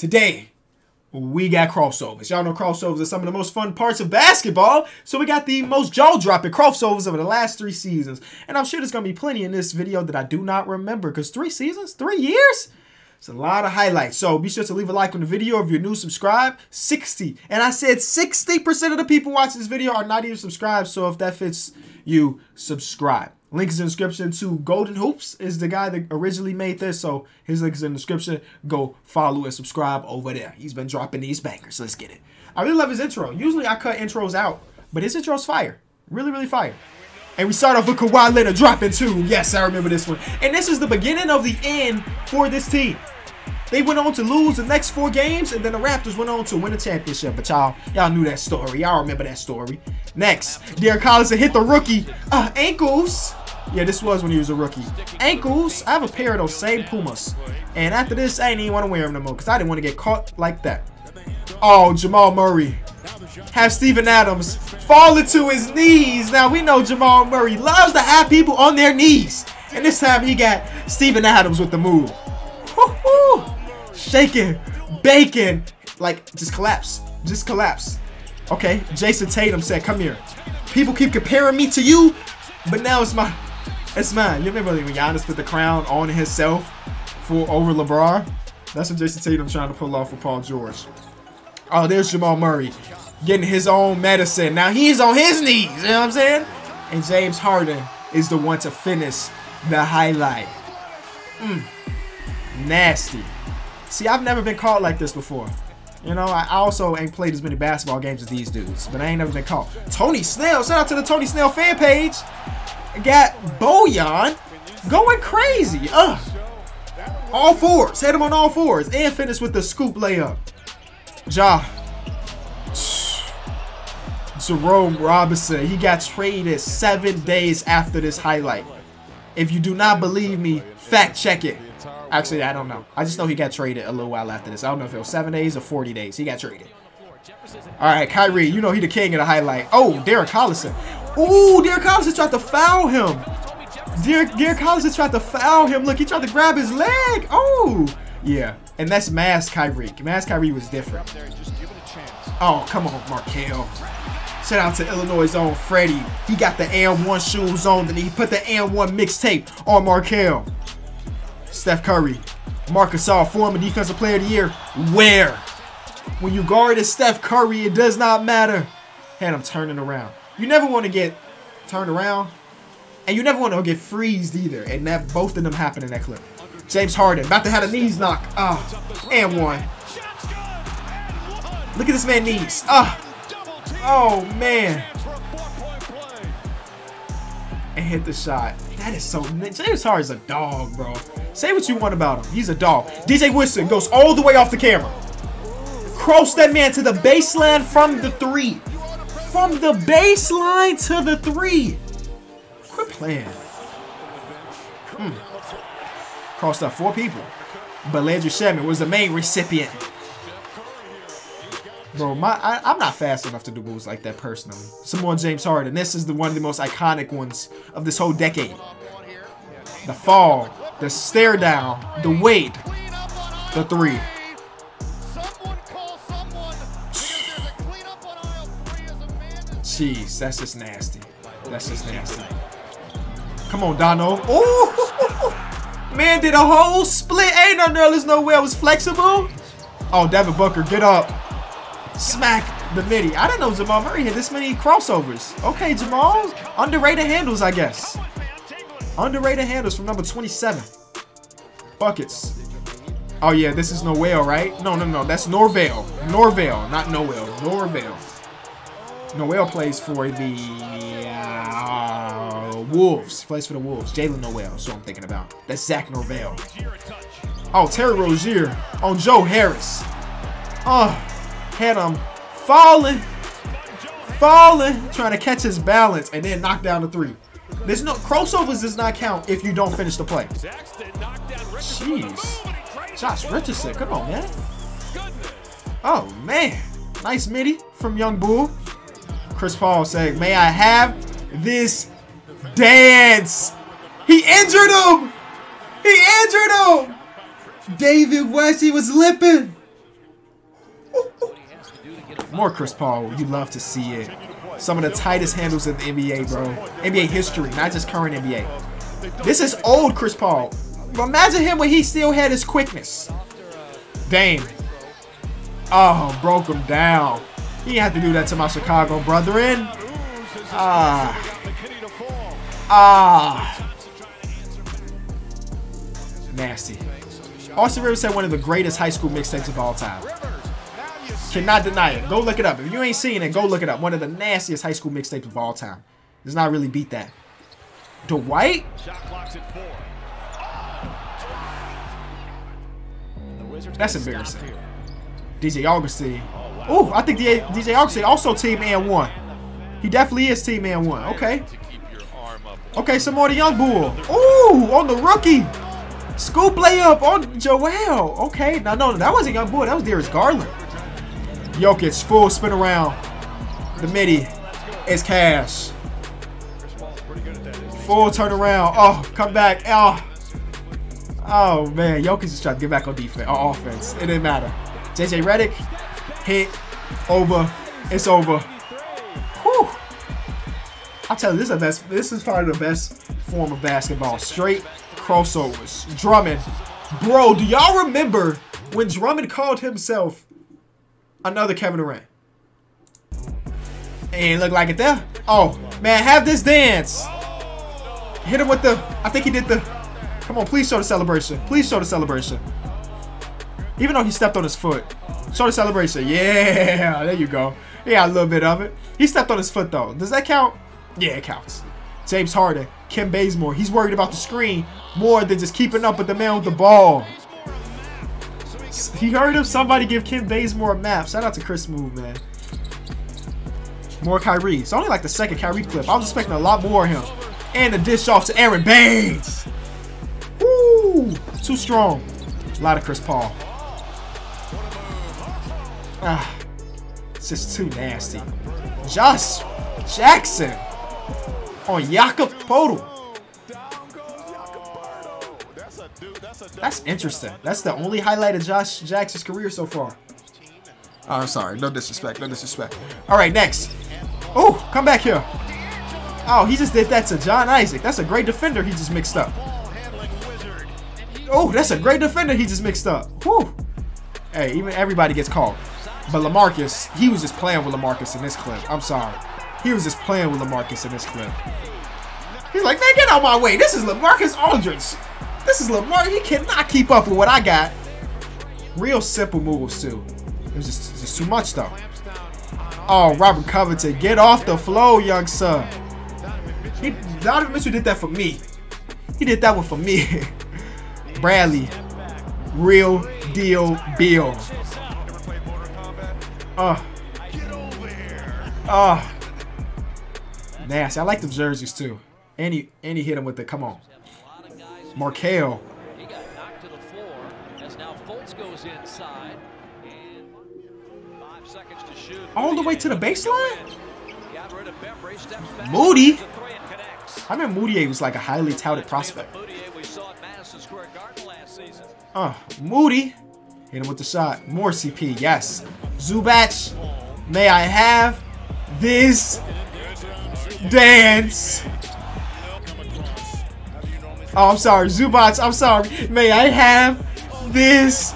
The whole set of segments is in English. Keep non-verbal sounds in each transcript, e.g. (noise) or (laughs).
Today, we got crossovers. Y'all know crossovers are some of the most fun parts of basketball. So we got the most jaw-dropping crossovers over the last three seasons. And I'm sure there's going to be plenty in this video that I do not remember. Because three seasons? Three years? It's a lot of highlights. So be sure to leave a like on the video if you're new, subscribe. 60. And I said 60% of the people watching this video are not even subscribed. So if that fits you, subscribe. Link is in the description to Golden Hoops is the guy that originally made this. So his link is in the description. Go follow and subscribe over there. He's been dropping these bangers. Let's get it. I really love his intro. Usually I cut intros out, but his intro's fire. Really, really fire. And we start off with Kawhi Leonard dropping two. Yes, I remember this one. And this is the beginning of the end for this team. They went on to lose the next four games, and then the Raptors went on to win a championship. But y'all, y'all knew that story. Y'all remember that story. Next, Derek Collison hit the rookie uh, ankles. Yeah, this was when he was a rookie. Ankles. I have a pair of those same Pumas. And after this, I ain't even want to wear them no more because I didn't want to get caught like that. Oh, Jamal Murray. Have Steven Adams fall into his knees. Now, we know Jamal Murray loves to have people on their knees. And this time he got Steven Adams with the move. Shaking, baking. Like, just collapse. Just collapse. Okay, Jayson Tatum said, come here. People keep comparing me to you, but now it's my it's mine. You remember when Giannis put the crown on himself for over LeBron? That's what Jayson Tatum trying to pull off with Paul George. Oh, there's Jamal Murray getting his own medicine. Now he's on his knees. You know what I'm saying? And James Harden is the one to finish the highlight. Mm. Nasty. See, I've never been caught like this before. You know, I also ain't played as many basketball games as these dudes, but I ain't never been caught. Tony Snell, shout out to the Tony Snell fan page got Bojan going crazy. Ugh. All fours. Hit him on all fours. And finish with the scoop layup. Ja. Jerome Robinson. He got traded seven days after this highlight. If you do not believe me, fact check it. Actually, I don't know. I just know he got traded a little while after this. I don't know if it was seven days or 40 days. He got traded. All right, Kyrie, you know he the king of the highlight. Oh, Derek Collison. Ooh, Derek Collison tried to foul him. Derek, Derek Collison tried to foul him. Look, he tried to grab his leg. Oh, yeah. And that's Mass Kyrie. Mass Kyrie was different. Oh, come on, Markelle. Shout out to Illinois' own Freddie. He got the AM1 shoes on, and he put the AM1 mixtape on Markelle. Steph Curry. Marcus All, former Defensive Player of the Year. Where? When you guard a Steph Curry, it does not matter. And I'm turning around. You never want to get turned around. And you never want to get freezed either. And that both of them happen in that clip. James Harden about to have a knees knock. Ah, oh, and one. Look at this man knees. Ah. Oh, man. And hit the shot. That is so... James Harden's a dog, bro. Say what you want about him. He's a dog. DJ Wilson goes all the way off the camera. Cross that man to the baseline from the three. From the baseline to the three. Quit playing. Hmm. Crossed up four people. But Landry Shamet was the main recipient. Bro, my I, am not fast enough to do moves like that personally. Some more James Harden. This is the one of the most iconic ones of this whole decade. The fall, the stare down, the weight, the three. Jeez, that's just nasty. That's just nasty. Come on, Dono. Oh, man, did a whole split. Ain't no there's no way I was flexible. Oh, Devin Booker, get up. Smack the midi. I didn't know Jamal Murray had this many crossovers. Okay, Jamal. Underrated handles, I guess. Underrated handles from number 27. Buckets. Oh, yeah, this is Nowell, right? No, no, no. That's Norvell. Norvell, not Nowell. Norvell. Nowell plays for the uh, Wolves. Plays for the Wolves. Jaylen Nowell is what I'm thinking about. That's Zach Norvell. Oh, Terry Rozier on Joe Harris. Oh, had him falling, falling, trying to catch his balance, and then knock down the three. There's no crossovers does not count if you don't finish the play. Jeez. Josh Richardson, come on, man. Oh, man. Nice midi from Young Bull. Chris Paul saying, may I have this dance? He injured him! He injured him! David West, he was limping. More Chris Paul. You love to see it. Some of the tightest handles in the NBA, bro. NBA history, not just current NBA. This is old Chris Paul. Imagine him when he still had his quickness. Dame. Oh, broke him down. He had to do that to my Chicago brethren. Ah. Ah. Nasty. Austin Rivers had one of the greatest high school mixtapes of all time. Cannot deny it. Go look it up. If you ain't seen it, go look it up. One of the nastiest high school mixtapes of all time. Does not really beat that. Dwight? That's embarrassing. DJ Augustin. Oh, I think DJ Augustin also team and one. He definitely is team and one. Okay. Okay, some more the young bull. Ooh, on the rookie. Scoop layup on Joel. Okay, no, no that wasn't young bull. That was Darius Garland. Jokic, full spin around. The midi is cash. Full turnaround. Oh, come back. Oh. Oh man, Jokic is trying to get back on defense, on offense. It didn't matter. JJ Redick, hit, over, it's over. Whew. I'll tell you, this is the best. This is probably the best form of basketball. Straight crossovers. Drummond, bro, do y'all remember when Drummond called himself another Kevin Durant? And look like it there. Oh man, have this dance. Hit him with the. I think he did the. Come on, please show the celebration. Please show the celebration. Even though he stepped on his foot. Show the celebration. Yeah, (laughs) there you go. Yeah, a little bit of it. He stepped on his foot, though. Does that count? Yeah, it counts. James Harden, Kent Bazemore. He's worried about the screen more than just keeping up with the man with the ball. He heard of somebody give Kent Bazemore a map. Shout out to Chris Move, man. More Kyrie. It's only like the second Kyrie clip. I was expecting a lot more of him. And the dish off to Aron Baynes. Woo! Too strong. A lot of Chris Paul. Ah, it's just too nasty. Josh Jackson on Jakob Poeltl. That's interesting. That's the only highlight of Josh Jackson's career so far. Oh, I'm sorry. No disrespect. No disrespect. All right, next. Oh, come back here. Oh, he just did that to John Isaac. That's a great defender he just mixed up. Oh, that's a great defender he just mixed up. Whew. Hey, even everybody gets called. But LaMarcus, he was just playing with LaMarcus in this clip. I'm sorry. He was just playing with LaMarcus in this clip. He's like, man, get out my way. This is LaMarcus Aldridge. This is Lamar. He cannot keep up with what I got. Real simple moves, too. It was just, just too much, though. Oh, Robert Covington. Get off the flow, young son. He, Donovan Mitchell did that for me. He did that one for me. (laughs) Bradley. Real deal Bill. Oh. Oh. Nasty. I like the jerseys, too. And he hit him with the, come on. Markelle. He got knocked to the floor as now Fultz goes inside. And five seconds to shoot. All the way to the baseline? Moody? I remember Moody was like a highly touted prospect. Uh, Moody. Hit him with the shot. More CP, yes. Zubac, may I have this dance? Oh, I'm sorry. Zubats, I'm sorry. May I have this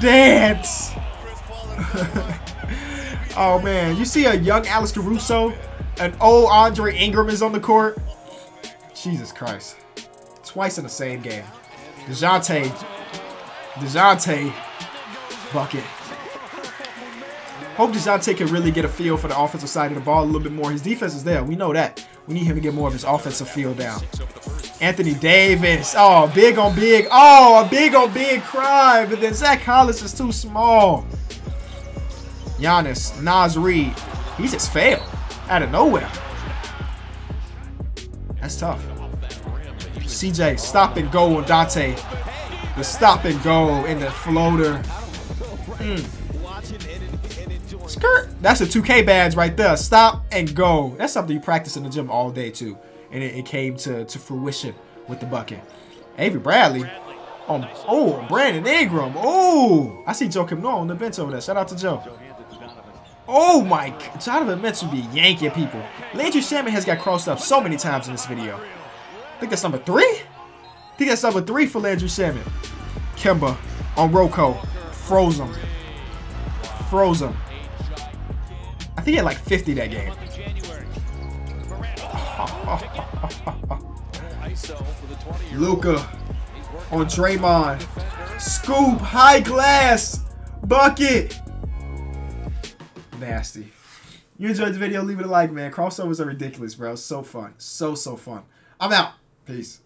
dance? (laughs) oh, man. You see a young Alex Caruso? An old Andre Ingram is on the court? Jesus Christ. Twice in the same game. DeJounte. DeJounte. Bucket. Hope DeJounte can really get a feel for the offensive side of the ball a little bit more. His defense is there. We know that. We need him to get more of his offensive feel down. Anthony Davis. Oh, big on big. Oh, a big on big cry. But then Zach Collins is too small. Giannis, Naz Reid. He just failed out of nowhere. That's tough. CJ, stop and go on Dante. The stop and go in the floater. Mm. Skirt. That's a 2K badge right there. Stop and go. That's something you practice in the gym all day too and it, it came to, to fruition with the bucket. Avery Bradley. Um, oh, Brandon Ingram. Oh, I see Joakim Noah on the bench over there. Shout out to Joe. Oh my, God. Donovan Mitchell be yanking people. Landry Shamet has got crossed up so many times in this video. I think that's number three? I think that's number three for Landry Shamet. Kemba on Roko. Froze him. Froze him. I think he had like 50 that game. (laughs) Luka on Draymond. Scoop, high glass, bucket. Nasty. You enjoyed the video, leave it a like, man. Crossovers are ridiculous, bro. So fun. So, so fun. I'm out. Peace.